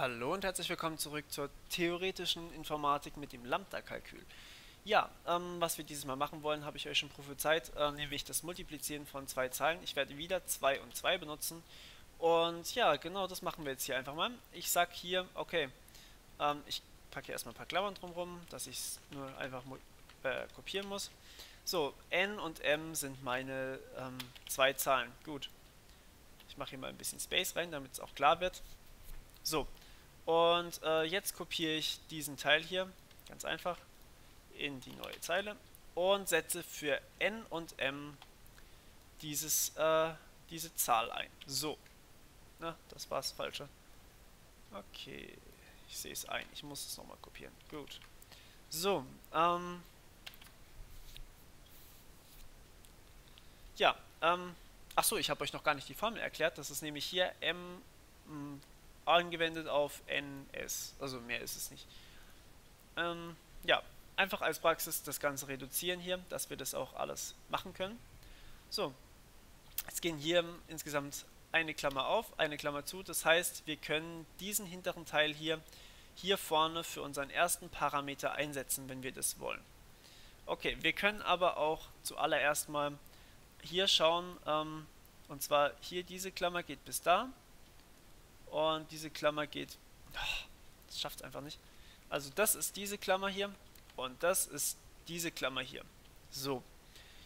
Hallo und herzlich willkommen zurück zur theoretischen Informatik mit dem Lambda-Kalkül. Ja, ähm, was wir dieses Mal machen wollen, habe ich euch schon prophezeit, äh, nämlich das Multiplizieren von zwei Zahlen. Ich werde wieder 2 und 2 benutzen. Und ja, genau das machen wir jetzt hier einfach mal. Ich sage hier, okay, ähm, ich packe hier erstmal ein paar Klammern drumherum, dass ich es nur einfach äh, kopieren muss. So, n und m sind meine ähm, zwei Zahlen. Gut. Ich mache hier mal ein bisschen Space rein, damit es auch klar wird. So, und äh, jetzt kopiere ich diesen Teil hier, ganz einfach, in die neue Zeile und setze für n und m dieses, äh, diese Zahl ein. So. Na, das war das Falsche. Okay, ich sehe es ein. Ich muss es nochmal kopieren. Gut. So, ähm... Ja, ähm... Achso, ich habe euch noch gar nicht die Formel erklärt. Das ist nämlich hier m angewendet auf NS. Also mehr ist es nicht. Ähm, ja, einfach als Praxis das Ganze reduzieren hier, dass wir das auch alles machen können. So, jetzt gehen hier insgesamt eine Klammer auf, eine Klammer zu. Das heißt, wir können diesen hinteren Teil hier, hier vorne für unseren ersten Parameter einsetzen, wenn wir das wollen. Okay, wir können aber auch zuallererst mal hier schauen, ähm, und zwar hier diese Klammer geht bis da und diese Klammer geht... Oh, das schafft es einfach nicht. Also das ist diese Klammer hier. Und das ist diese Klammer hier. So.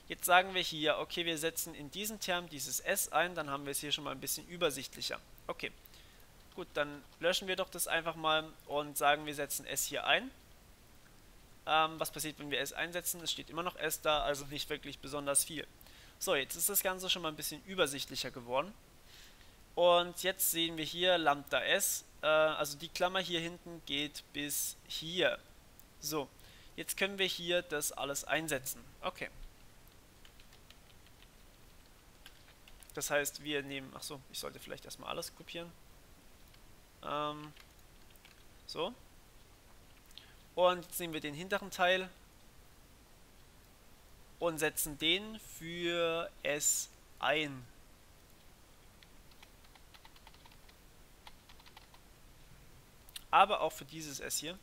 Jetzt sagen wir hier, okay, wir setzen in diesen Term dieses S ein, dann haben wir es hier schon mal ein bisschen übersichtlicher. Okay. Gut, dann löschen wir doch das einfach mal und sagen, wir setzen S hier ein. Ähm, was passiert, wenn wir S einsetzen? Es steht immer noch S da, also nicht wirklich besonders viel. So, jetzt ist das Ganze schon mal ein bisschen übersichtlicher geworden. Und jetzt sehen wir hier Lambda S, äh, also die Klammer hier hinten geht bis hier. So, jetzt können wir hier das alles einsetzen. Okay. Das heißt, wir nehmen, achso, ich sollte vielleicht erstmal alles kopieren. Ähm, so. Und jetzt nehmen wir den hinteren Teil und setzen den für S ein. Aber auch für dieses S hier.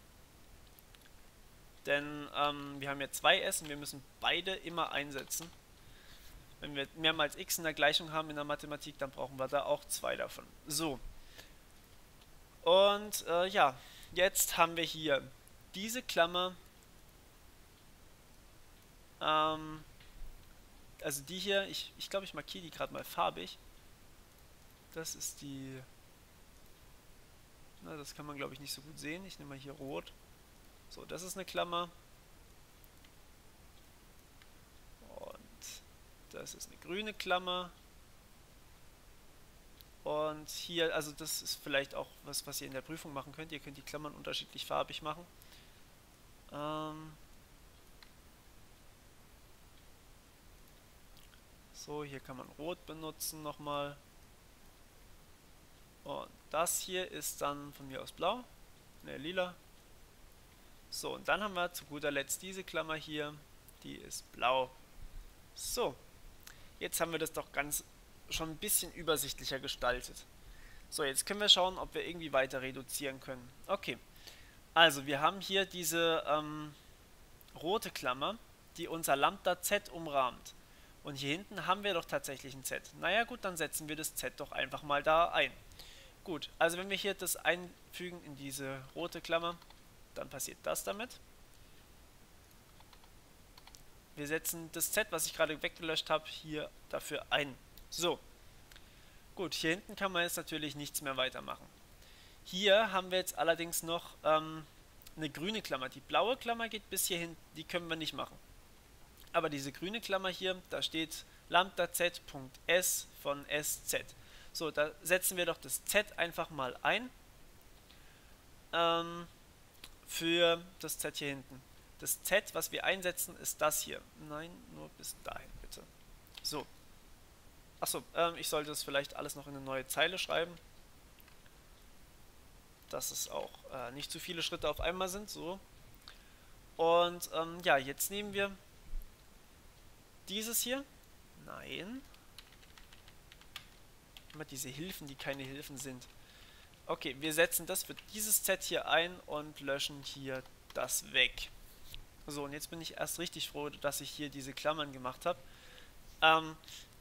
Denn ähm, wir haben ja zwei S und wir müssen beide immer einsetzen. Wenn wir mehrmals x in der Gleichung haben in der Mathematik, dann brauchen wir da auch zwei davon. So. Und äh, ja, jetzt haben wir hier diese Klammer. Ähm, also die hier, ich, ich glaube, ich markiere die gerade mal farbig. Das ist die na, das kann man glaube ich nicht so gut sehen. Ich nehme mal hier rot. So, das ist eine Klammer. Und das ist eine grüne Klammer. Und hier, also das ist vielleicht auch was, was ihr in der Prüfung machen könnt. Ihr könnt die Klammern unterschiedlich farbig machen. Ähm so, hier kann man rot benutzen nochmal. Und das hier ist dann von mir aus blau, ne, lila. So, und dann haben wir zu guter Letzt diese Klammer hier, die ist blau. So, jetzt haben wir das doch ganz schon ein bisschen übersichtlicher gestaltet. So, jetzt können wir schauen, ob wir irgendwie weiter reduzieren können. Okay, also wir haben hier diese ähm, rote Klammer, die unser Lambda Z umrahmt. Und hier hinten haben wir doch tatsächlich ein Z. Naja gut, dann setzen wir das Z doch einfach mal da ein. Gut, also wenn wir hier das einfügen in diese rote Klammer, dann passiert das damit. Wir setzen das Z, was ich gerade weggelöscht habe, hier dafür ein. So. Gut, hier hinten kann man jetzt natürlich nichts mehr weitermachen. Hier haben wir jetzt allerdings noch ähm, eine grüne Klammer. Die blaue Klammer geht bis hierhin, die können wir nicht machen. Aber diese grüne Klammer hier, da steht lambda z.s von sz. So, da setzen wir doch das Z einfach mal ein. Ähm, für das Z hier hinten. Das Z, was wir einsetzen, ist das hier. Nein, nur bis dahin, bitte. So. Achso, ähm, ich sollte das vielleicht alles noch in eine neue Zeile schreiben. Dass es auch äh, nicht zu viele Schritte auf einmal sind. So. Und ähm, ja, jetzt nehmen wir dieses hier. Nein immer diese Hilfen, die keine Hilfen sind. Okay, wir setzen das für dieses Z hier ein und löschen hier das weg. So, und jetzt bin ich erst richtig froh, dass ich hier diese Klammern gemacht habe. Ähm,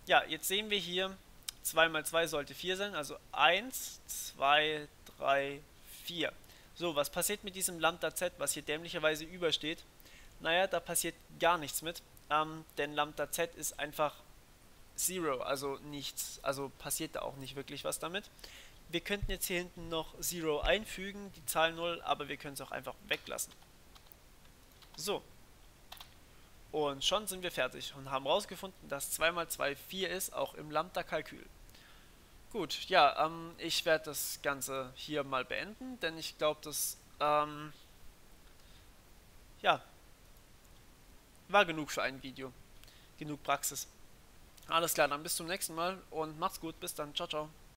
ja, jetzt sehen wir hier, 2 mal 2 sollte 4 sein, also 1, 2, 3, 4. So, was passiert mit diesem Lambda Z, was hier dämlicherweise übersteht? Naja, da passiert gar nichts mit, ähm, denn Lambda Z ist einfach Zero, also nichts, also passiert da auch nicht wirklich was damit. Wir könnten jetzt hier hinten noch Zero einfügen, die Zahl 0, aber wir können es auch einfach weglassen. So. Und schon sind wir fertig und haben herausgefunden, dass 2 mal 2 4 ist, auch im Lambda-Kalkül. Gut, ja, ähm, ich werde das Ganze hier mal beenden, denn ich glaube, das, ähm, ja, war genug für ein Video. Genug Praxis. Alles klar, dann bis zum nächsten Mal und macht's gut. Bis dann. Ciao, ciao.